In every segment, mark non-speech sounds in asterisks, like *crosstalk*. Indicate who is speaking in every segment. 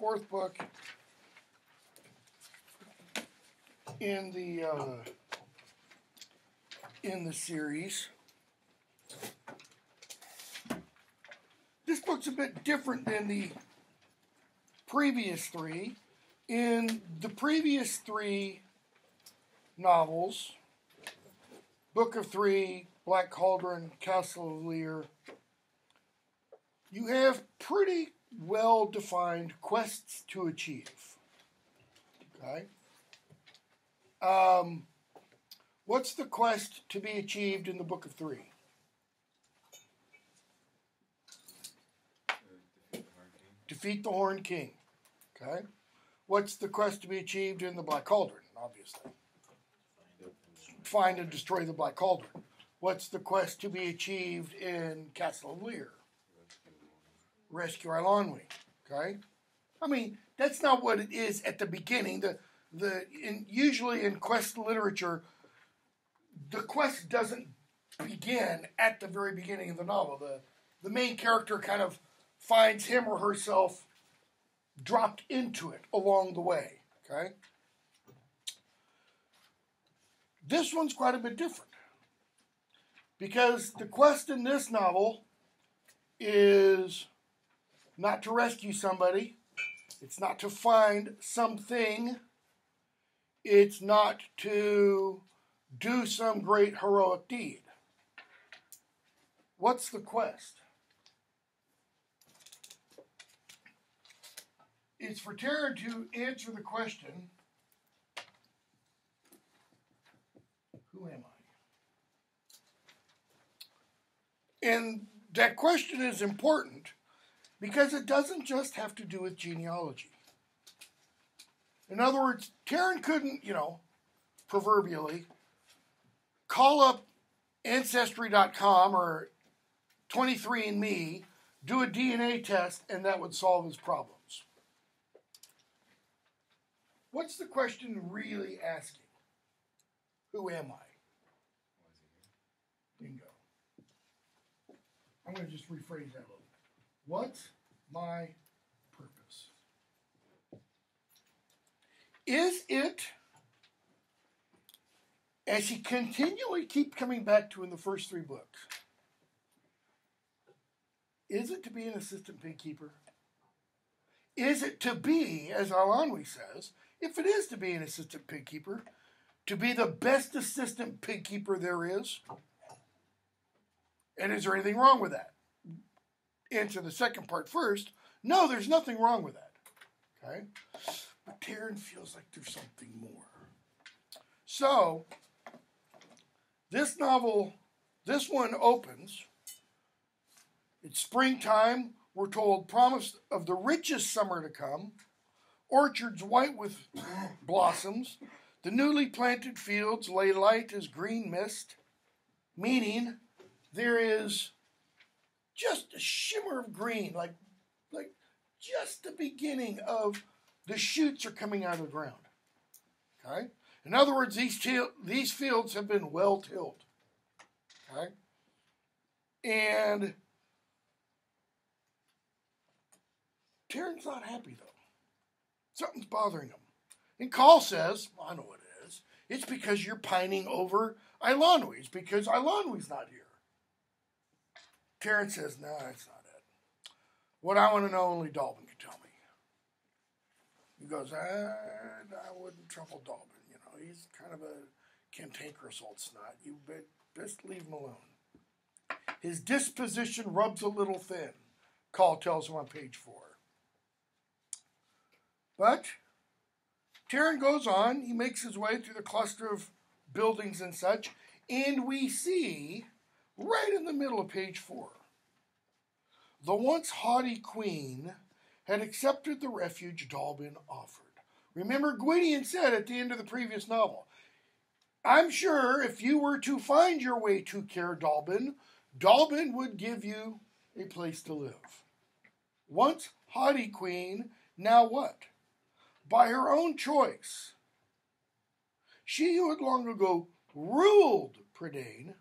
Speaker 1: fourth book in the uh, in the series. This book's a bit different than the previous three. In the previous three novels, Book of Three, Black Cauldron, Castle of Llyr, you have pretty well defined quests to achieve. Okay? Um, what's the quest to be achieved in the Book of Three? Defeat the Horned King. Okay? What's the quest to be achieved in the Black Cauldron? Obviously. Find and destroy the Black Cauldron. What's the quest to be achieved in Castle Llyr? Rescue our Eilonwy. Okay? I mean, that's not what it is at the beginning. The the in, usually in quest literature, the quest doesn't begin at the very beginning of the novel. The the main character kind of finds him or herself dropped into it along the way. Okay? This one's quite a bit different. Because the quest in this novel is not to rescue somebody, it's not to find something, it's not to do some great heroic deed. What's the quest? It's for Taran to answer the question Who am I? And that question is important because it doesn't just have to do with genealogy. In other words, Taran couldn't, you know, proverbially, call up Ancestry.com or 23andMe, do a DNA test, and that would solve his problems. What's the question really asking? Who am I? Bingo. I'm going to just rephrase that a little. What's my purpose? Is it, as he continually keeps coming back to in the first three books, is it to be an assistant pig keeper? Is it to be, as Eilonwy says, if it is to be an assistant pig keeper, to be the best assistant pig keeper there is? And is there anything wrong with that? Answer the second part first. No, there's nothing wrong with that. Okay? But Taran feels like there's something more. So, this novel, this one opens. It's springtime. We're told promise of the richest summer to come. Orchards white with *laughs* blossoms. The newly planted fields lay light as green mist, meaning there is just a shimmer of green, like like just the beginning of the shoots are coming out of the ground. Okay? In other words, these til- these fields have been well tilled. Okay? And Taran's not happy though. Something's bothering him. And Coll says, well, I know what it is. It's because you're pining over Eilonwy. It's because Eilonwy's not here. Taran says, no, that's not it. What I want to know, only Dallben can tell me. He goes, I, I wouldn't trouble Dallben. You know, he's kind of a cantankerous old snot. You best leave him alone. His disposition rubs a little thin, Coll tells him on page four. But Taran goes on. He makes his way through the cluster of buildings and such, and we see right in the middle of page four the once haughty queen had accepted the refuge Dallben offered. Remember, Gwydion said at the end of the previous novel, I'm sure if you were to find your way to Caer Dallben, Dallben would give you a place to live. Once haughty queen, now what? By her own choice. She who had long ago ruled Prydain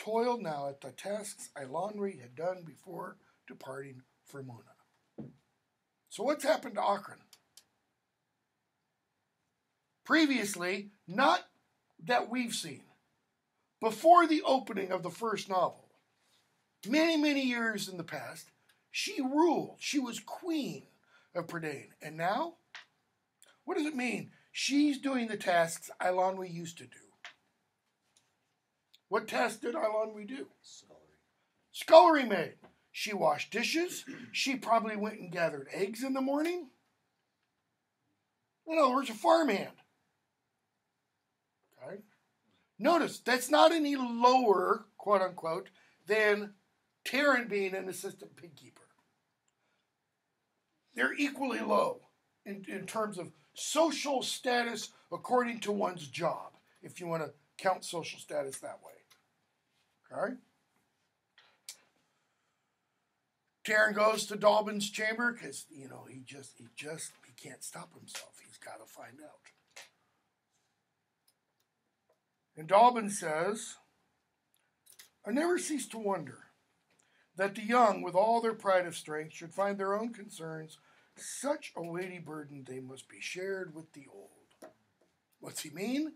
Speaker 1: toiled now at the tasks Eilonwy had done before departing for Mona. So what's happened to Achren? Previously, not that we've seen, before the opening of the first novel, many, many years in the past, she ruled. She was queen of Prydain. And now, what does it mean? She's doing the tasks Eilonwy used to do. What task did Eilonwy do?
Speaker 2: Scullery.
Speaker 1: Scullery maid. She washed dishes. She probably went and gathered eggs in the morning. In other words, a farmhand. Okay. Notice that's not any lower, quote unquote, than Taran being an assistant pig keeper. They're equally low in, in terms of social status according to one's job, if you want to count social status that way. Okay? Taran goes to Dallben's chamber because you know he just he just he can't stop himself. He's got to find out. And Dallben says, "I never cease to wonder that the young, with all their pride of strength, should find their own concerns such a weighty burden they must be shared with the old." What's he mean?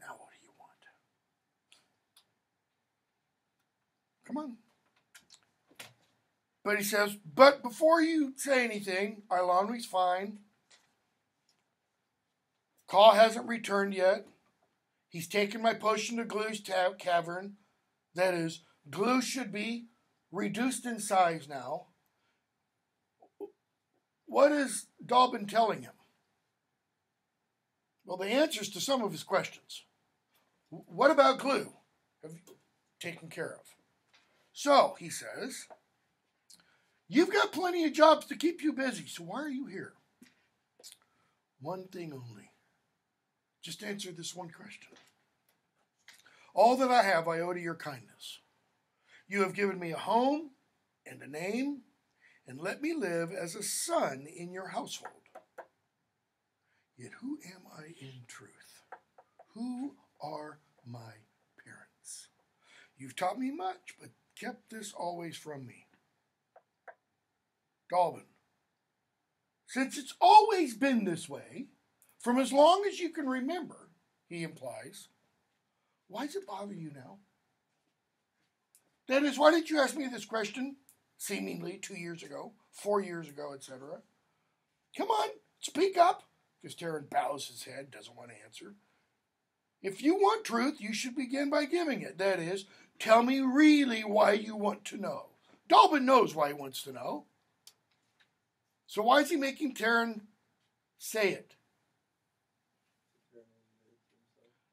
Speaker 1: Now what do you want? Come on. But he says, but before you say anything, Eilonwy's fine. Caw hasn't returned yet. He's taken my potion to Glew's ta- cavern. That is, Glew should be reduced in size now. What is Dallben telling him? Well, the answers to some of his questions. What about Glew? Have you taken care of? So, he says, You've got plenty of jobs to keep you busy, so why are you here? One thing only. Just answer this one question. All that I have I owe to your kindness. You have given me a home and a name, and let me live as a son in your household. Yet who am I in truth? Who are my parents? You've taught me much, but kept this always from me. Dallben. Since it's always been this way, from as long as you can remember, he implies, why does it bother you now? That is, why didn't you ask me this question seemingly two years ago, four years ago, etc.? Come on, speak up. Because Taran bows his head, doesn't want to answer. If you want truth, you should begin by giving it. That is, tell me really why you want to know. Dallben knows why he wants to know. So why is he making Taran say it?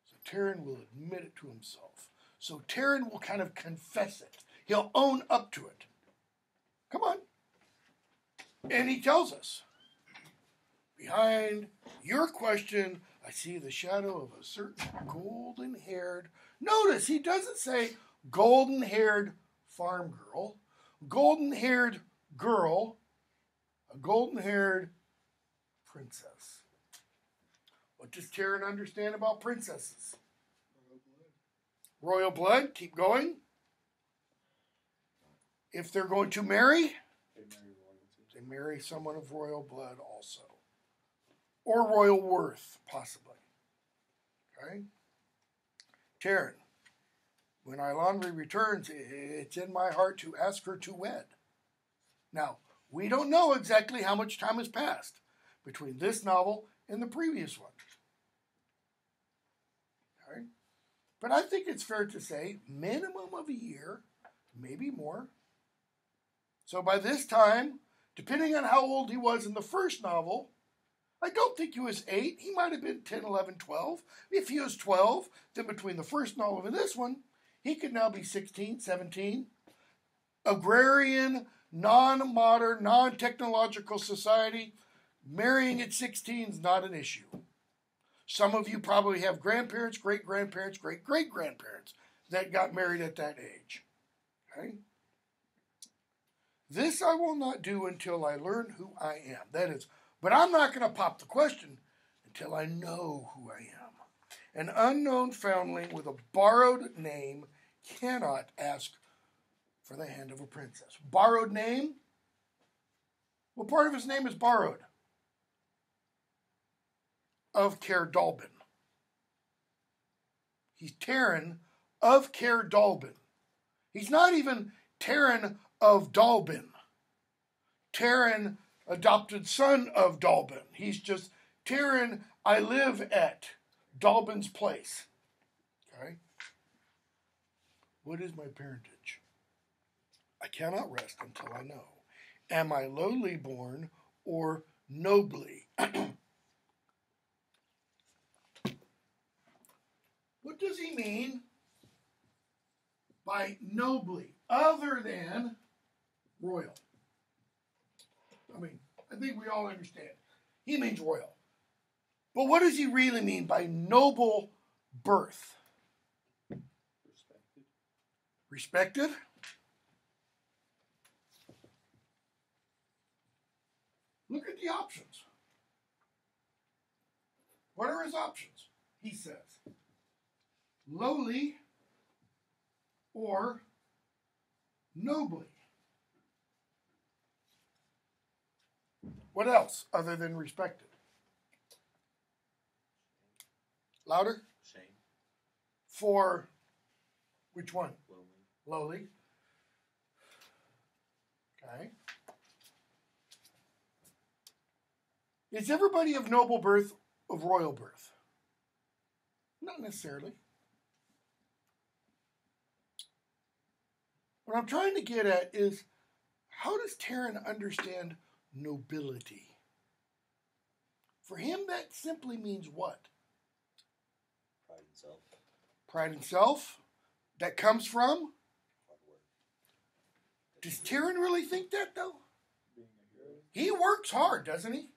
Speaker 1: So Taran will admit it to himself. So Taran will kind of confess it. He'll own up to it. Come on. And he tells us behind your question, I see the shadow of a certain golden haired. Notice he doesn't say golden haired farm girl, golden haired girl, a golden haired princess. What does Taran understand about princesses? Royal blood, keep going. If they're going to marry, they marry someone of royal blood also. Or royal worth, possibly. Okay? Taran, when Eilonwy returns, it's in my heart to ask her to wed. Now, we don't know exactly how much time has passed between this novel and the previous one. Okay? But I think it's fair to say minimum of a year, maybe more. So by this time, depending on how old he was in the first novel, I don't think he was 8. He might have been 10, 11, 12. If he was 12, then between the first novel and this one, he could now be 16, 17. Agrarian, non modern, non technological society, marrying at 16 is not an issue. Some of you probably have grandparents, great grandparents, great great grandparents that got married at that age. Okay? This I will not do until I learn who I am. That is, but I'm not going to pop the question until I know who I am. An unknown foundling with a borrowed name cannot ask for the hand of a princess. Borrowed name? What part of his name is borrowed? Of Caer Dallben. He's Taran of Caer Dallben. He's not even Taran of Dallben. Taran, adopted son of Dallben. He's just Taran, I live at Dallben's place. Okay? What is my parentage? I cannot rest until I know. Am I lowly born or nobly? *clears throat* what does he mean by nobly, other than royal? I think we all understand. He means royal. But what does he really mean by noble birth?
Speaker 2: Respected.
Speaker 1: Respected? Look at the options. What are his options? He says lowly or nobly. What else other than respected? Louder?
Speaker 2: Shame.
Speaker 1: For which one?
Speaker 2: Lonely.
Speaker 1: Lowly. Okay. Is everybody of noble birth of royal birth? Not necessarily. What I'm trying to get at is how does Taran understand nobility? For him, that simply means what?
Speaker 2: Pride in self.
Speaker 1: Pride in self. That comes from? Does Taran really think that, though?
Speaker 2: Being a hero.
Speaker 1: He works hard, doesn't he?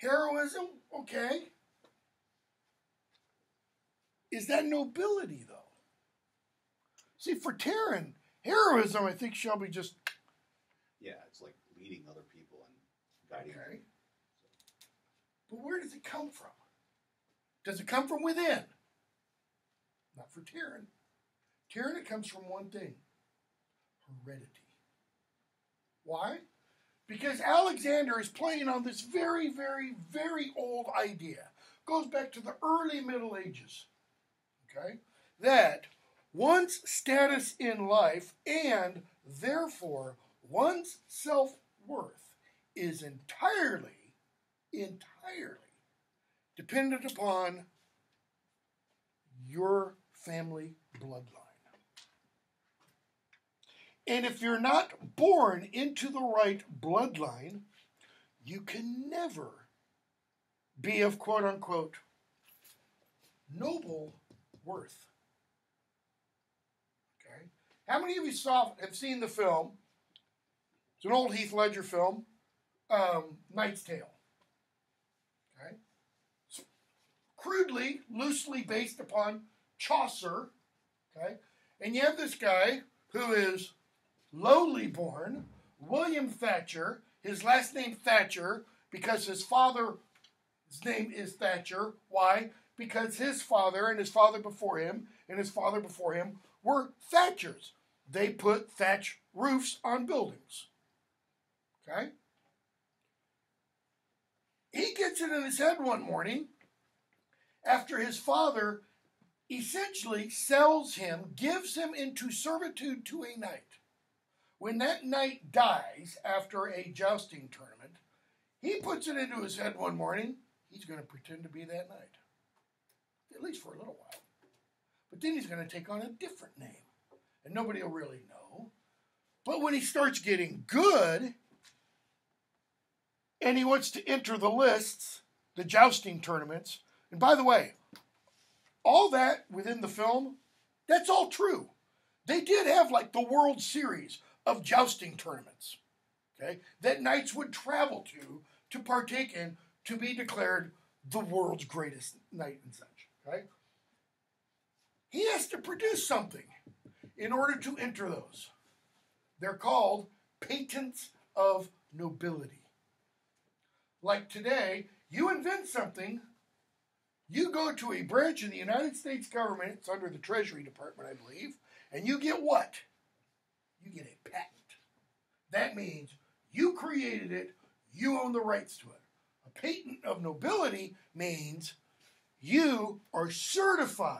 Speaker 2: Heroism.
Speaker 1: Heroism, okay. Is that nobility, though? See, for Taran, heroism, I think Shelby just
Speaker 2: Yeah, it's like leading other people and guiding
Speaker 1: okay.
Speaker 2: them.
Speaker 1: But where does it come from? Does it come from within? Not for Taran. Taran, it comes from one thing heredity. Why? Because Alexander is playing on this very, very, very old idea. Goes back to the early Middle Ages. Okay? That one's status in life and therefore one's self worth is entirely, entirely dependent upon your family bloodline. And if you're not born into the right bloodline, you can never be of quote unquote noble worth. Okay? How many of you saw have seen the film? It's an old Heath Ledger film, um, Knight's Tale. Okay? It's crudely, loosely based upon Chaucer. Okay? And you have this guy who is lowly born, William Thatcher, his last name Thatcher, because his father's name is Thatcher. Why? Because his father and his father before him and his father before him were Thatchers. They put thatch roofs on buildings. Okay? He gets it in his head one morning after his father essentially sells him, gives him into servitude to a knight. When that knight dies after a jousting tournament, he puts it into his head one morning he's going to pretend to be that knight, at least for a little while. But then he's going to take on a different name, and nobody will really know. But when he starts getting good, and he wants to enter the lists, the jousting tournaments, and by the way, all that within the film, that's all true. They did have like the World Series of jousting tournaments, okay, that knights would travel to to partake in to be declared the world's greatest knight and such, okay? He has to produce something in order to enter those. They're called patents of nobility. Like today, you invent something, you go to a branch in the United States government, it's under the Treasury Department, I believe, and you get what? You get a patent. That means you created it, you own the rights to it. A patent of nobility means you are certified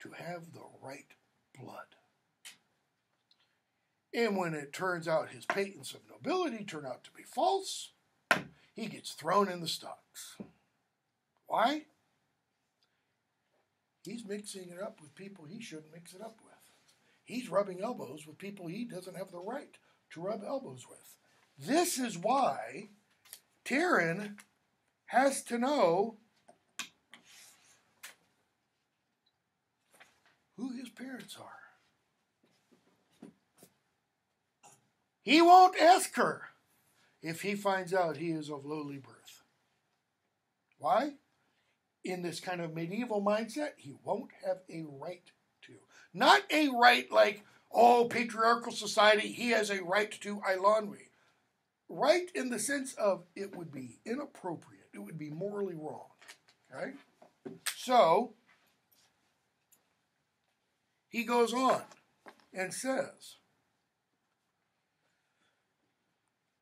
Speaker 1: to have the right blood. And when it turns out his patents of nobility turn out to be false, he gets thrown in the stocks. Why? He's mixing it up with people he shouldn't mix it up with. He's rubbing elbows with people he doesn't have the right to rub elbows with. This is why Taran has to know who his parents are. He won't ask her if he finds out he is of lowly birth. Why? In this kind of medieval mindset, he won't have a right to. Not a right like, oh, patriarchal society, he has a right to Eilonwy. Right in the sense of it would be inappropriate, it would be morally wrong. Okay? So, he goes on and says,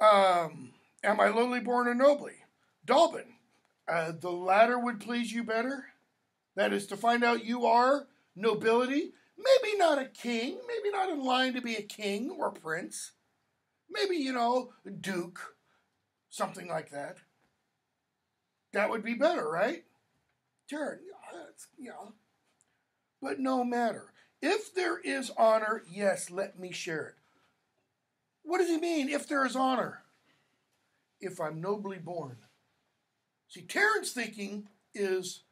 Speaker 1: um, Am I lowly born or nobly? Dallben, uh, the latter would please you better. That is to find out you are nobility, maybe not a king, maybe not in line to be a king or prince, maybe, you know, a duke, something like that. That would be better, right? Jared, yeah. But no matter. If there is honor, yes, let me share it. What does he mean, if there is honor? If I'm nobly born. See, Taran's thinking is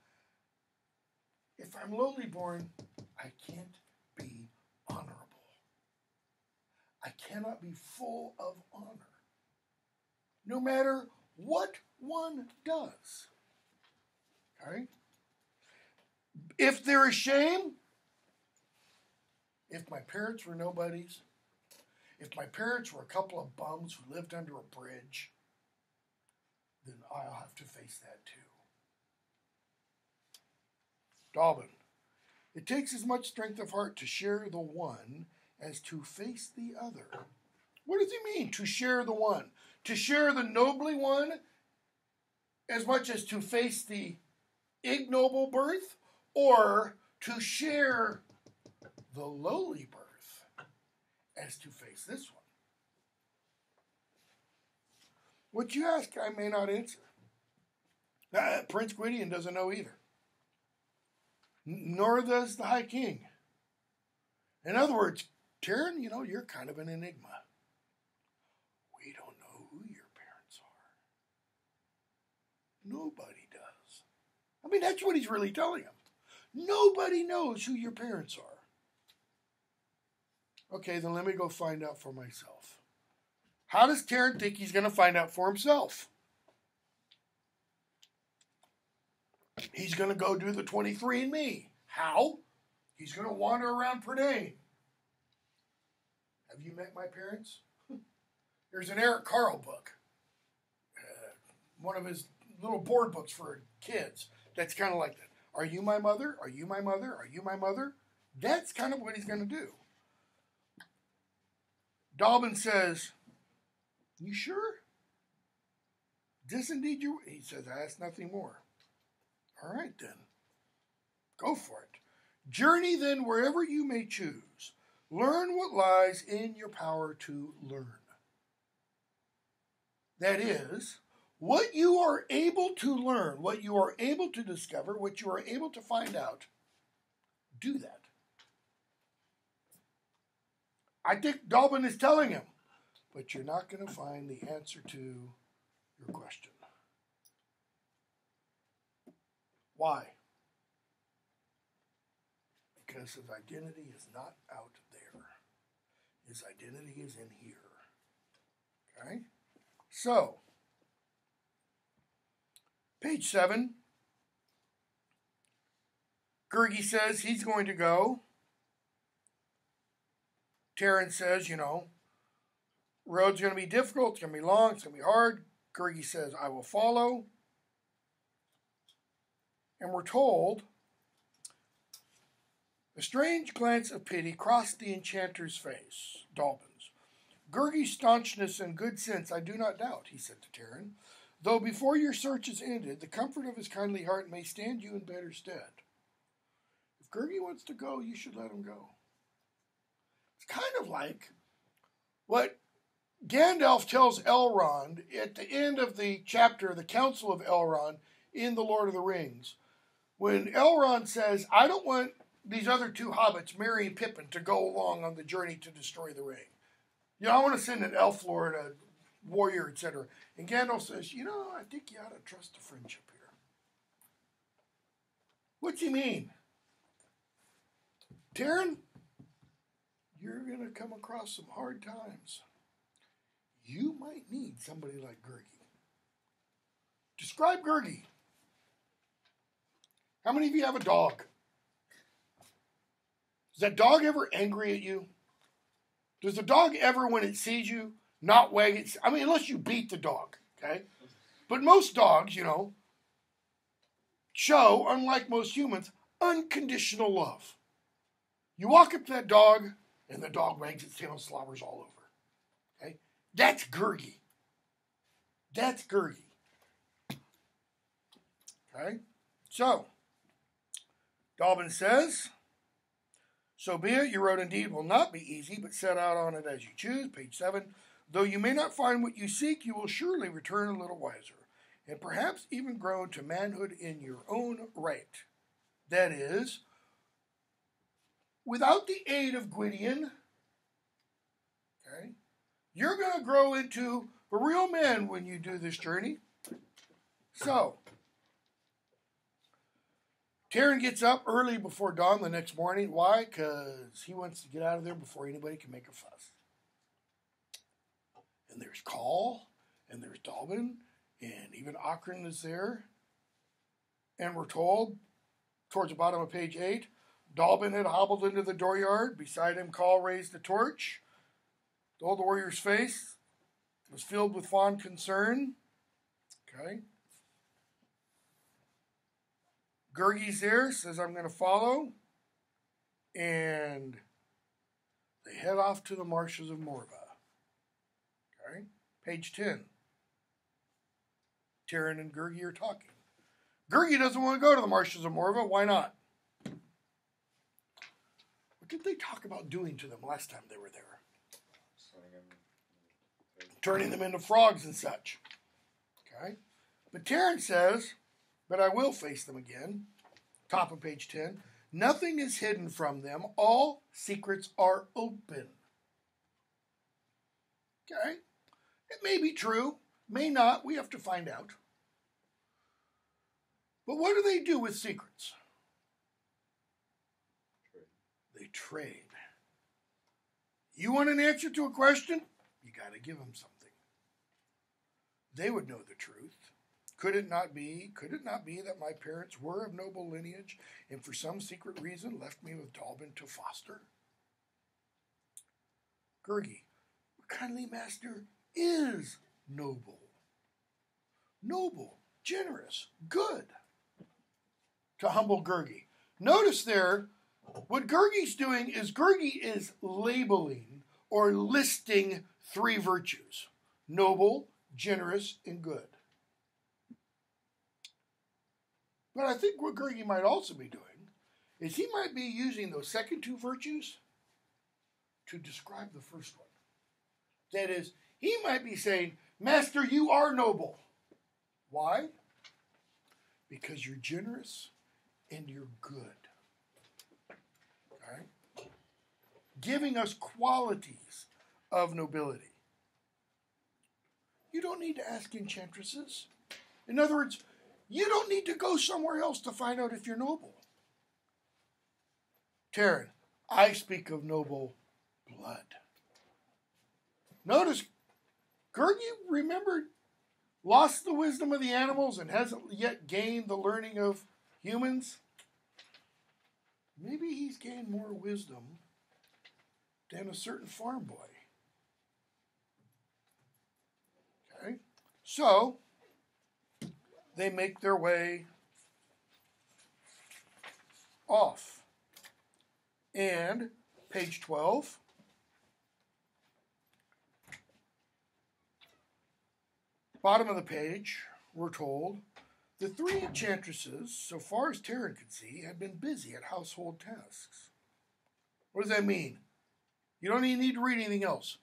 Speaker 1: if I'm lowly born, I can't be honorable. I cannot be full of honor. No matter what one does. Okay? If there is shame, if my parents were nobodies, if my parents were a couple of bums who lived under a bridge, then I'll have to face that too. Dallben. It takes as much strength of heart to share the one as to face the other. What does he mean, to share the one? To share the nobly one as much as to face the ignoble birth, or to share the lowly birth as to face this one? What you ask, I may not answer. Uh, Prince Gwydion doesn't know either nor does the High King. In other words, Taran, you know, you're kind of an enigma. We don't know who your parents are. Nobody does. I mean, that's what he's really telling him. Nobody knows who your parents are. Okay, then let me go find out for myself. How does Taran think he's going to find out for himself? He's going to go do the 23andMe. How? He's going to wander around Prydain. Have you met my parents? *laughs* There's an Eric Carle book, uh, one of his little board books for kids. That's kind of like that. Are you my mother? Are you my mother? Are you my mother? That's kind of what he's going to do. Dallben says, You sure? This indeed you? He says, I ask nothing more. All right, then. Go for it. Journey then wherever you may choose. Learn what lies in your power to learn. That is, what you are able to learn, what you are able to discover, what you are able to find out, do that. I think Dallben is telling him, but you're not going to find the answer to your question. Why? Because his identity is not out there. His identity is in here. Okay? So, page 7. Gurgi says he's going to go. Taran says, you know, road's going to be difficult, it's going to be long, it's going to be hard. Gurgi says, I will follow. And we're told a strange glance of pity crossed the enchanter's face, Dallben's. Gurgi's staunchness and good sense I do not doubt, he said to Taran, though before your search is ended, the comfort of his kindly heart may stand you in better stead. If Gurgi wants to go, you should let him go. Kind of like what Gandalf tells Elrond at the end of the chapter, the Council of Elrond in The Lord of the Rings, when Elrond says, I don't want these other two hobbits, Merry and Pippin, to go along on the journey to destroy the ring. You know, I want to send an elf lord, a warrior, etc. And Gandalf says, You know, I think you ought to trust the friendship here. What's he mean? Taran, you're going to come across some hard times. You might need somebody like Gurgi. Describe Gurgi. How many of you have a dog? Is that dog ever angry at you? Does the dog ever, when it sees you, not wag its? I mean, unless you beat the dog, okay? But most dogs, you know, show, unlike most humans, unconditional love. You walk up to that dog, and the dog wags its tail and slobbers all over. Okay? That's Gurgi. That's Gurgi. Okay? So, Dallben says, So be it, your road indeed will not be easy, but set out on it as you choose. Page 7. Though you may not find what you seek, you will surely return a little wiser, and perhaps even grow to manhood in your own right. That is, without the aid of Gwydion, okay, you're going to grow into a real man when you do this journey. So, Taran gets up early before dawn the next morning. Why? Because he wants to get out of there before anybody can make a fuss. And there's Coll, and there's Dallben, and even Achren is there. And we're told, towards the bottom of page 8, Dallben had hobbled into the dooryard. Beside him, Coll raised a torch. The old warrior's face was filled with fond concern. Okay. Gurgi's there, says, I'm going to follow. And they head off to the marshes of Morva. Okay. Page 10. Taran and Gurgi are talking. Gurgi doesn't want to go to the marshes of Morva. Why not? What did they talk about doing to them last time they were there? Turning them into frogs and such. Okay? But Taran says, but I will face them again. Top of page 10. Nothing is hidden from them, all secrets are open. Okay? It may be true, may not, we have to find out. But what do they do with secrets? They trade. You want an answer to a question? You got to give them something. They would know the truth. Could it not be, could it not be that my parents were of noble lineage and for some secret reason left me with Dallben to foster? Gurgi, kindly master is noble. Noble, generous, good. To humble Gurgi. Notice there, what Gurgi's doing is Gurgi is labeling or listing three virtues noble, generous, and good. But I think what Gurgi might also be doing is he might be using those second two virtues to describe the first one. That is, he might be saying, Master, you are noble. Why? Because you're generous and you're good. Okay? Giving us qualities of nobility. You don't need to ask enchantresses. In other words, you don't need to go somewhere else to find out if you're noble. Taran, I speak of noble blood. Notice, Gurgi remembered, lost the wisdom of the animals and hasn't yet gained the learning of humans. Maybe he's gained more wisdom than a certain farm boy. Okay? So, they make their way off. And page 12. Bottom of the page, we're told the three enchantresses, so far as Taran could see, had been busy at household tasks. What does that mean? You don't even need to read anything else.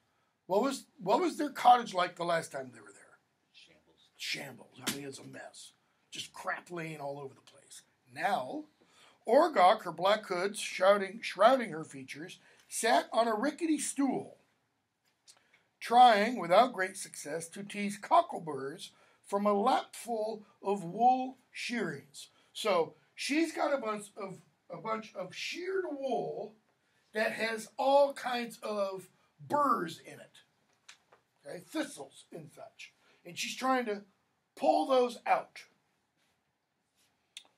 Speaker 1: What was what was their cottage like the last time they were there?
Speaker 2: Shambles.
Speaker 1: Shambles. I mean, it's a mess. Just crap laying all over the place. Now, Orgoch, her black hoods shrouding, shrouding her features, sat on a rickety stool, trying, without great success, to tease cockleburs from a lapful of wool shearings. So she's got a bunch of a bunch of sheared wool that has all kinds of burrs in it, okay, thistles and such, and she's trying to pull those out.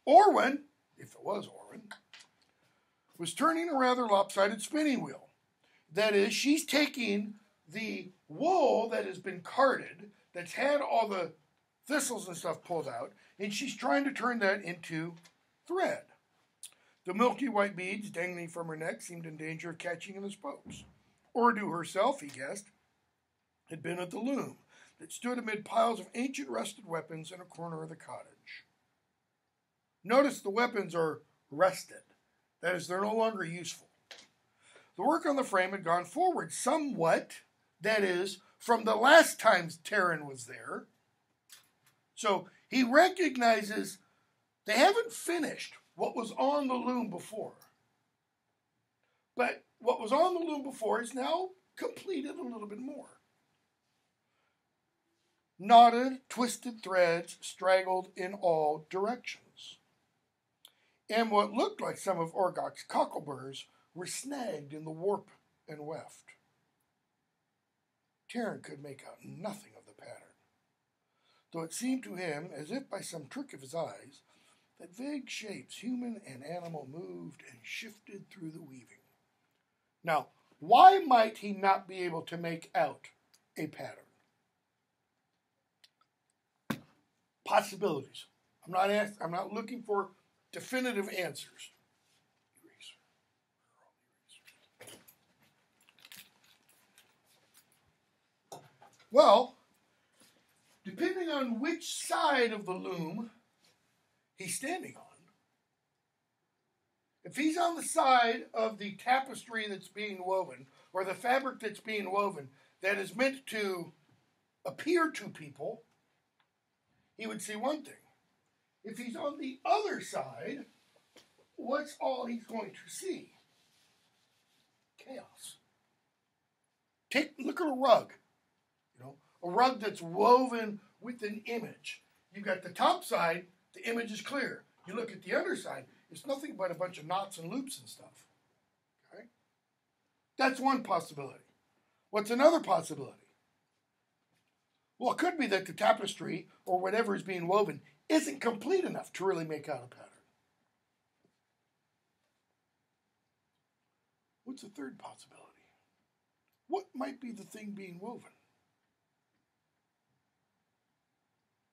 Speaker 1: Orwen, if it was Orwen, was turning a rather lopsided spinning wheel. That is, she's taking the wool that has been carded, that's had all the thistles and stuff pulled out, and she's trying to turn that into thread. The milky white beads dangling from her neck seemed in danger of catching in the spokes. Orddu herself, he guessed, had been at the loom that stood amid piles of ancient rusted weapons in a corner of the cottage. Notice the weapons are rusted. That is, they're no longer useful. The work on the frame had gone forward somewhat, that is, from the last time Taran was there. So he recognizes they haven't finished what was on the loom before. But what was on the loom before is now completed a little bit more. Knotted, twisted threads straggled in all directions. And what looked like some of Orgoch's cockleburs were snagged in the warp and weft. Taran could make out nothing of the pattern, though it seemed to him, as if by some trick of his eyes, that vague shapes, human and animal, moved and shifted through the weaving. Now, why might he not be able to make out a pattern? Possibilities. I'm not ask, I'm not looking for definitive answers. Well, depending on which side of the loom he's standing on, if he's on the side of the tapestry that's being woven, or the fabric that's being woven, that is meant to appear to people, he would see one thing. If he's on the other side, what's all he's going to see? Chaos. Take look at a rug. You know, a rug that's woven with an image. You've got the top side, the image is clear. You look at the underside, it's nothing but a bunch of knots and loops and stuff. Okay? That's one possibility. What's another possibility? Well, it could be that the tapestry or whatever is being woven isn't complete enough to really make out a pattern. What's the third possibility? What might be the thing being woven?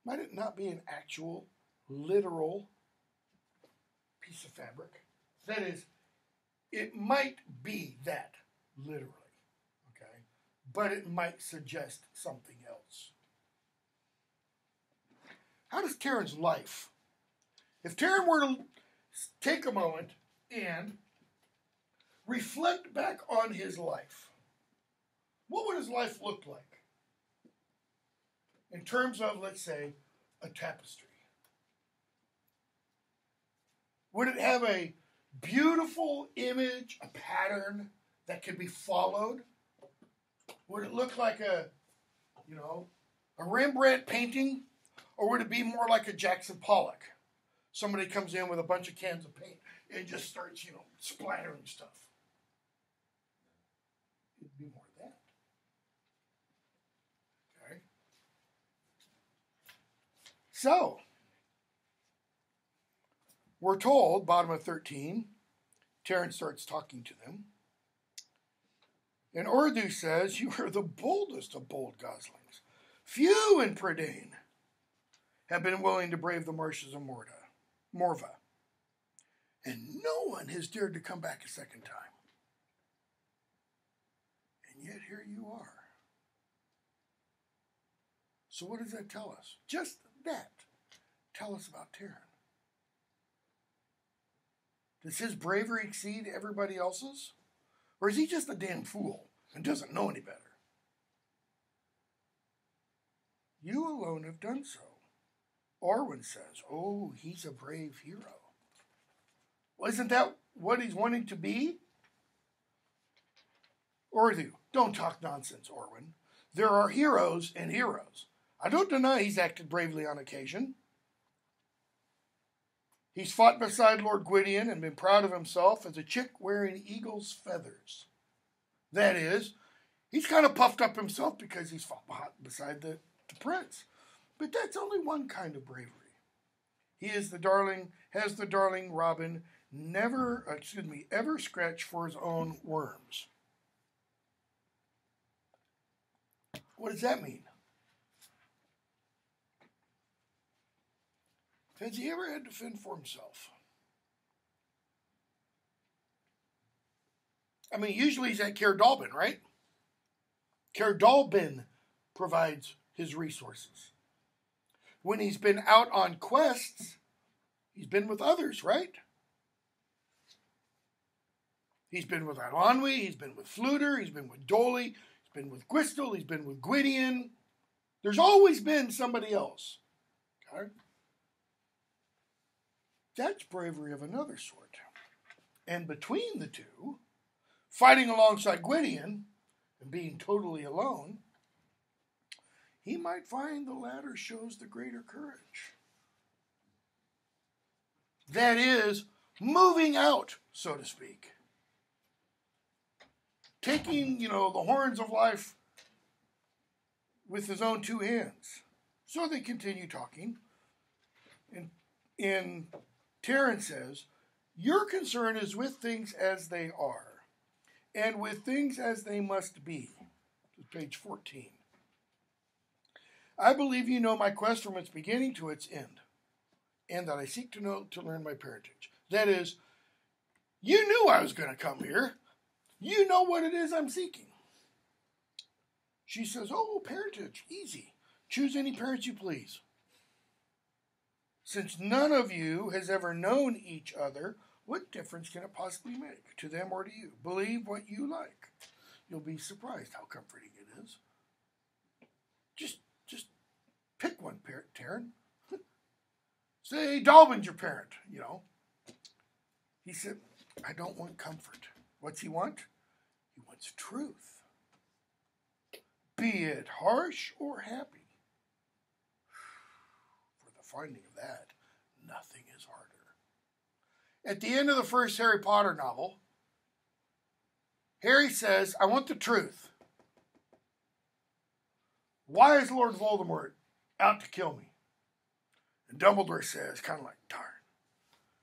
Speaker 1: Might it not be an actual, literal piece of fabric? That is, it might be that, literally, okay? But it might suggest something else. How does Taran's life, if Taran were to take a moment and reflect back on his life, what would his life look like? In terms of, let's say, a tapestry. Would it have a beautiful image, a pattern that could be followed? Would it look like a, you know, a Rembrandt painting or would it be more like a Jackson Pollock? Somebody comes in with a bunch of cans of paint and just starts, you know, splattering stuff. It'd be more of that. Okay. So, we're told, bottom of 13, Terence starts talking to them. And Orddu says, You are the boldest of bold goslings. Few in Prydain have been willing to brave the marshes of Morda, Morva, and no one has dared to come back a second time. And yet here you are. So what does that tell us? Just that. Tell us about Taran. Does his bravery exceed everybody else's? Or is he just a damn fool and doesn't know any better? You alone have done so. Orwen says, Oh, he's a brave hero. Well, isn't that what he's wanting to be? Orddu, don't talk nonsense, Orwen. There are heroes and heroes. I don't deny he's acted bravely on occasion. He's fought beside Lord Gwydion and been proud of himself as a chick wearing eagle's feathers. That is, he's kind of puffed up himself because he's fought beside the, the prince. But that's only one kind of bravery. He is the darling, has the darling Robin never, uh, excuse me, ever scratched for his own worms. What does that mean? Has he ever had to fend for himself? I mean, usually he's at Caer Dallben, right? Caer Dallben provides his resources. When he's been out on quests, he's been with others, right? He's been with Eilonwy, he's been with Fflewddur, he's been with Doli, he's been with Gwystyl, he's been with Gwydion. There's always been somebody else. Okay? That's bravery of another sort. And between the two, fighting alongside Gwydion and being totally alone, he might find the latter shows the greater courage. That is, moving out, so to speak. Taking, you know, the horns of life with his own two hands. So they continue talking. And in Taran says, Your concern is with things as they are, and with things as they must be. Page 14. I believe you know my quest from its beginning to its end, and that I seek to know to learn my parentage. That is, you knew I was going to come here. You know what it is I'm seeking. She says, Oh, parentage, easy. Choose any parents you please. Since none of you has ever known each other, what difference can it possibly make to them or to you? Believe what you like. You'll be surprised how comforting it is. Just just pick one parent, Taran. *laughs* Say Dallben's your parent, you know. He said, I don't want comfort. What's he want? He wants truth. Be it harsh or happy finding of that, nothing is harder. At the end of the first Harry Potter novel, Harry says, I want the truth. Why is Lord Voldemort out to kill me? And Dumbledore says, kind of like, darn.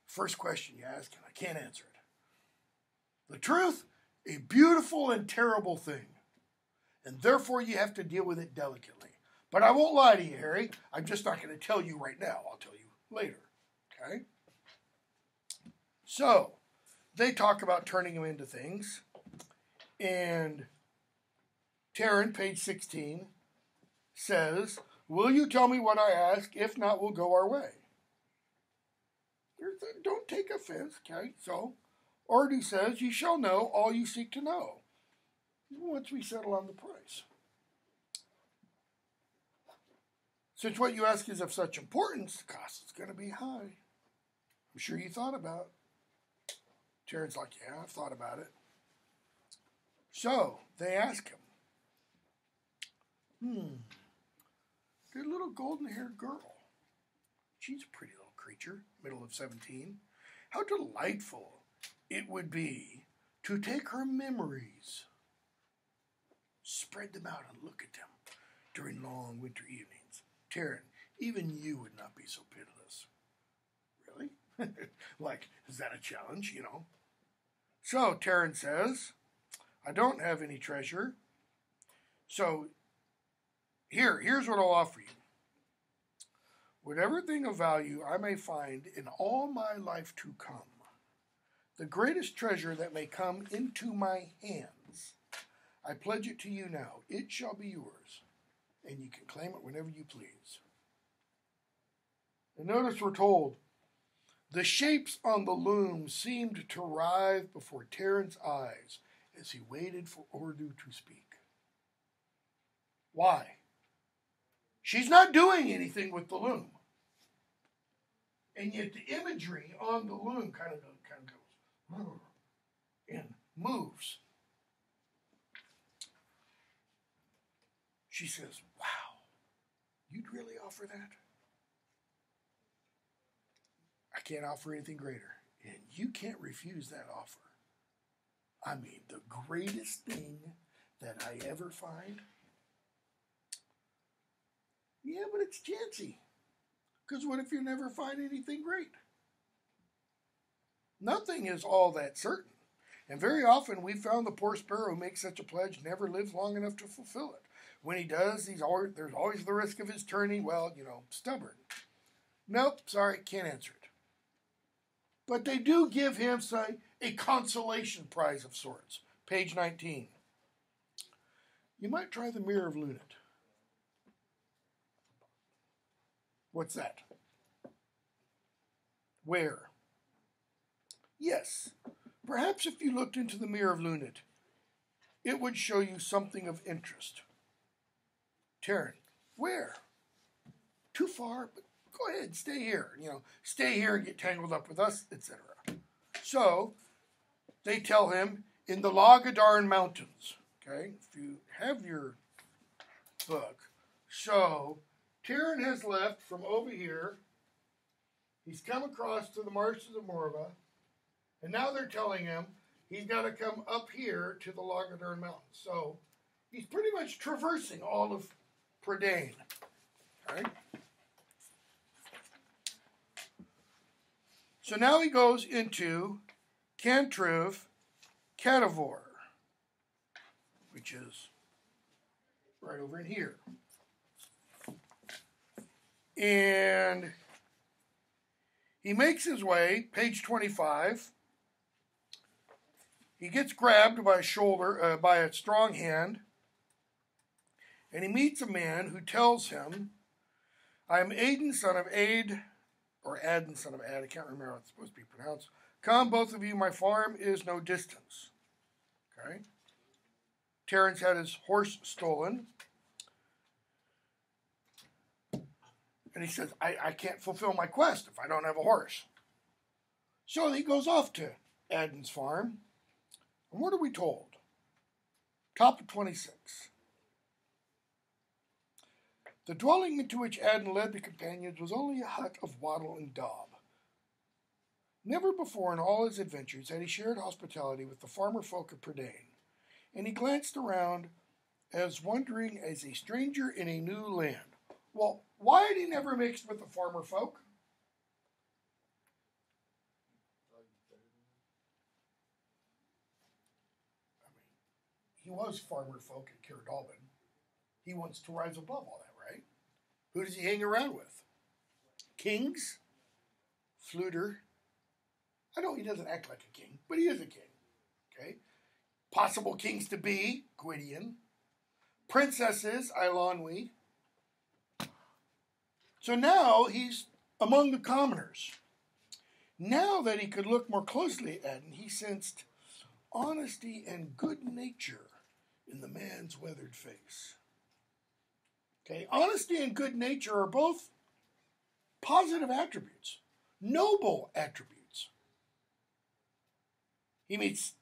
Speaker 1: First question you ask, and I can't answer it. The truth, a beautiful and terrible thing. And therefore you have to deal with it delicately. But I won't lie to you, Harry. I'm just not going to tell you right now. I'll tell you later. Okay? So, they talk about turning him into things. And Taran, page 16, says, Will you tell me what I ask? If not, we'll go our way. Don't take offense, okay? So, Orddu says, You shall know all you seek to know once we settle on the price. Since what you ask is of such importance, the cost is going to be high. I'm sure you thought about it. Jared's like, yeah, I've thought about it. So they ask him, hmm, a little golden haired girl. She's a pretty little creature, middle of 17. How delightful it would be to take her memories, spread them out, and look at them during long winter evenings Taran, even you would not be so pitiless. Really? *laughs* like, is that a challenge, you know? So, Taran says, I don't have any treasure. So, here, here's what I'll offer you. Whatever thing of value I may find in all my life to come, the greatest treasure that may come into my hands, I pledge it to you now. It shall be yours and you can claim it whenever you please. And notice we're told the shapes on the loom seemed to writhe before Taran's eyes as he waited for Orddu to speak. Why? She's not doing anything with the loom. And yet the imagery on the loom kind of, kind of goes and moves. She says, Wow, you'd really offer that? I can't offer anything greater. And you can't refuse that offer. I mean, the greatest thing that I ever find. Yeah, but it's chancy. Because what if you never find anything great? Nothing is all that certain. And very often we found the poor sparrow who makes such a pledge never lives long enough to fulfill it. When he does, he's always, there's always the risk of his turning, well, you know, stubborn. Nope, sorry, can't answer it. But they do give him, say, a consolation prize of sorts. Page 19. You might try the Mirror of Llunet. What's that? Where? Yes, perhaps if you looked into the Mirror of Llunet, it would show you something of interest. Taran, where? Too far, but go ahead, stay here. You know, stay here and get tangled up with us, etc. So they tell him in the Llawgadarn Mountains. Okay, if you have your book, so Taran has left from over here. He's come across to the marshes of Morva, and now they're telling him he's got to come up here to the Llawgadarn Mountains. So he's pretty much traversing all of Prydain. So now he goes into Cantrev Cadiffor, which is right over in here. And he makes his way, page 25. He gets grabbed by a shoulder, uh, by a strong hand, and he meets a man who tells him, I am Aeddan, son of Aedd, or Aeddan, son of Aedd, I can't remember how it's supposed to be pronounced. Come, both of you, my farm is no distance. Okay. Terence had his horse stolen. And he says, I, I can't fulfill my quest if I don't have a horse. So he goes off to Aeddan's farm. And what are we told? Top of 26. The dwelling into which Aeddan led the companions was only a hut of wattle and daub. Never before in all his adventures had he shared hospitality with the farmer folk of Prydain, and he glanced around as wondering as a stranger in a new land. Well, why had he never mixed with the farmer folk? I mean, he was farmer folk at Caer Dallben. He wants to rise above all that? Who does he hang around with? Kings? Fflewddur? I know he doesn't act like a king, but he is a king. Okay? Possible kings to be, Gwydion. Princesses, Eilonwy. So now he's among the commoners. Now that he could look more closely at him, he sensed honesty and good nature in the man's weathered face. Okay, honesty and good nature are both positive attributes, noble attributes. He meets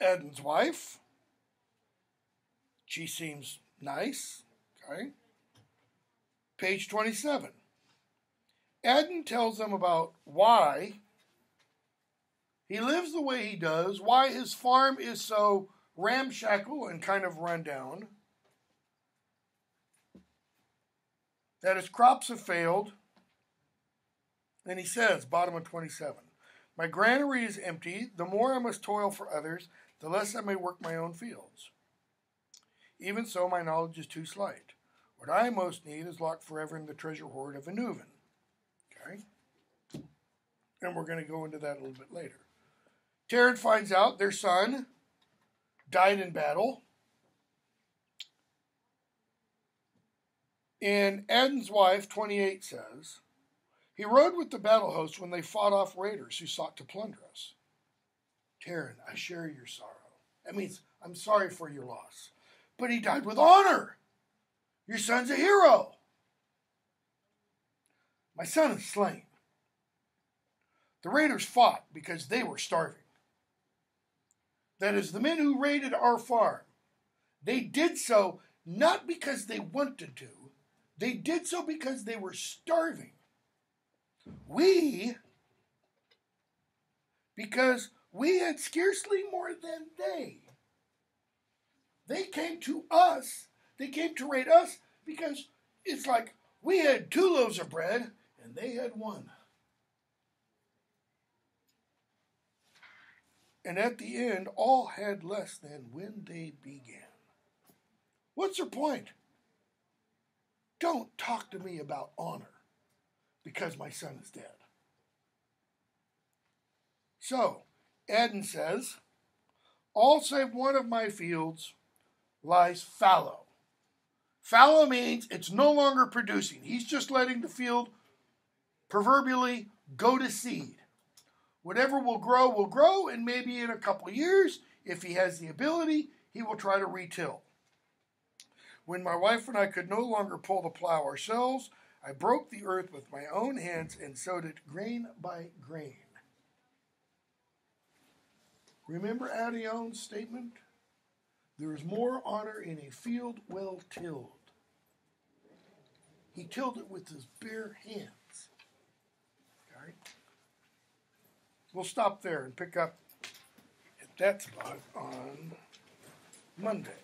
Speaker 1: Aeddan's wife. She seems nice. Okay. Page 27. Adden tells them about why he lives the way he does, why his farm is so ramshackle and kind of run down, that his crops have failed. And he says, bottom of 27, my granary is empty. The more I must toil for others, the less I may work my own fields. Even so, my knowledge is too slight. What I most need is locked forever in the treasure hoard of Annuvin. Okay? And we're going to go into that a little bit later. Taran finds out their son died in battle. And Aeddan's wife, 28, says, He rode with the battle host when they fought off raiders who sought to plunder us. Taran, I share your sorrow. That means I'm sorry for your loss. But he died with honor. Your son's a hero. My son is slain. The raiders fought because they were starving. That is, the men who raided our farm, they did so not because they wanted to, they did so because they were starving. We, because we had scarcely more than they. They came to us, they came to raid us because it's like we had two loaves of bread and they had one. And at the end, all had less than when they began. What's your point? Don't talk to me about honor because my son is dead. So, Aeddan says, All save one of my fields lies fallow. Fallow means it's no longer producing. He's just letting the field proverbially go to seed. Whatever will grow will grow, and maybe in a couple years, if he has the ability, he will try to retill. When my wife and I could no longer pull the plow ourselves, I broke the earth with my own hands and sowed it grain by grain. Remember Adion's statement? There is more honor in a field well tilled. He tilled it with his bare hands. Okay? We'll stop there and pick up at that spot on Monday.